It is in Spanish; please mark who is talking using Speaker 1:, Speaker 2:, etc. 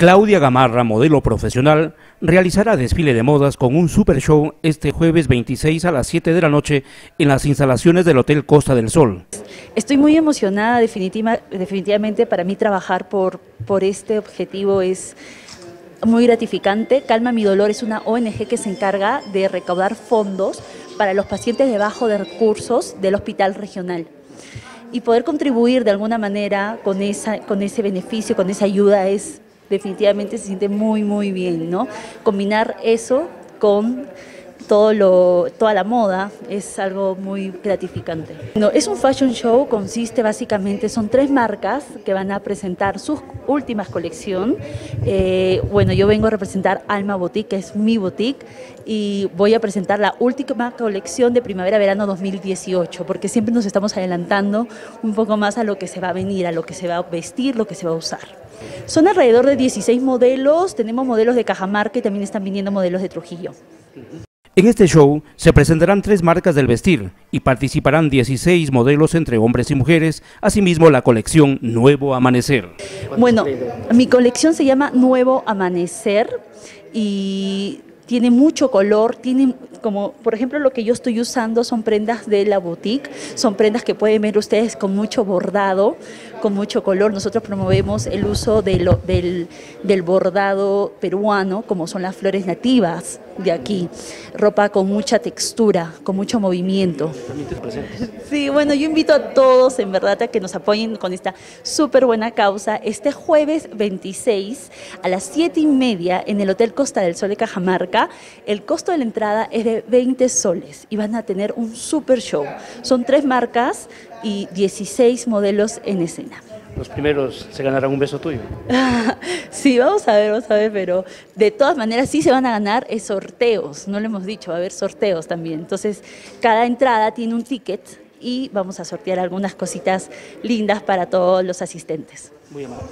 Speaker 1: Claudia Gamarra, modelo profesional, realizará desfile de modas con un super show este jueves 26 a las 7 de la noche en las instalaciones del Hotel Costa del Sol.
Speaker 2: Estoy muy emocionada, definitiva, definitivamente para mí trabajar por, por este objetivo es muy gratificante. Calma mi dolor es una ONG que se encarga de recaudar fondos para los pacientes de bajo de recursos del hospital regional y poder contribuir de alguna manera con, esa, con ese beneficio, con esa ayuda es definitivamente se siente muy, muy bien, ¿no? Combinar eso con todo lo, toda la moda es algo muy gratificante. No, es un fashion show, consiste básicamente, son tres marcas que van a presentar sus últimas colección. Eh, bueno, yo vengo a representar Alma Boutique, que es mi boutique, y voy a presentar la última colección de primavera-verano 2018, porque siempre nos estamos adelantando un poco más a lo que se va a venir, a lo que se va a vestir, lo que se va a usar. Son alrededor de 16 modelos, tenemos modelos de Cajamarca y también están viniendo modelos de Trujillo.
Speaker 1: En este show se presentarán tres marcas del vestir y participarán 16 modelos entre hombres y mujeres, asimismo la colección Nuevo Amanecer.
Speaker 2: Bueno, mi colección se llama Nuevo Amanecer y tiene mucho color, tiene como por ejemplo lo que yo estoy usando son prendas de la boutique, son prendas que pueden ver ustedes con mucho bordado, con mucho color. Nosotros promovemos el uso de lo, del, del bordado peruano, como son las flores nativas de aquí. Ropa con mucha textura, con mucho movimiento. Sí, bueno, yo invito a todos en verdad a que nos apoyen con esta súper buena causa este jueves 26 a las 7 y media en el Hotel Costa del Sol de Cajamarca. El costo de la entrada es de 20 soles y van a tener un super show. Son tres marcas y 16 modelos en escena.
Speaker 1: Los primeros se ganarán un beso tuyo.
Speaker 2: sí, vamos a ver, vamos a ver, pero de todas maneras sí se van a ganar sorteos, no lo hemos dicho, va a haber sorteos también. Entonces, cada entrada tiene un ticket y vamos a sortear algunas cositas lindas para todos los asistentes. Muy amable.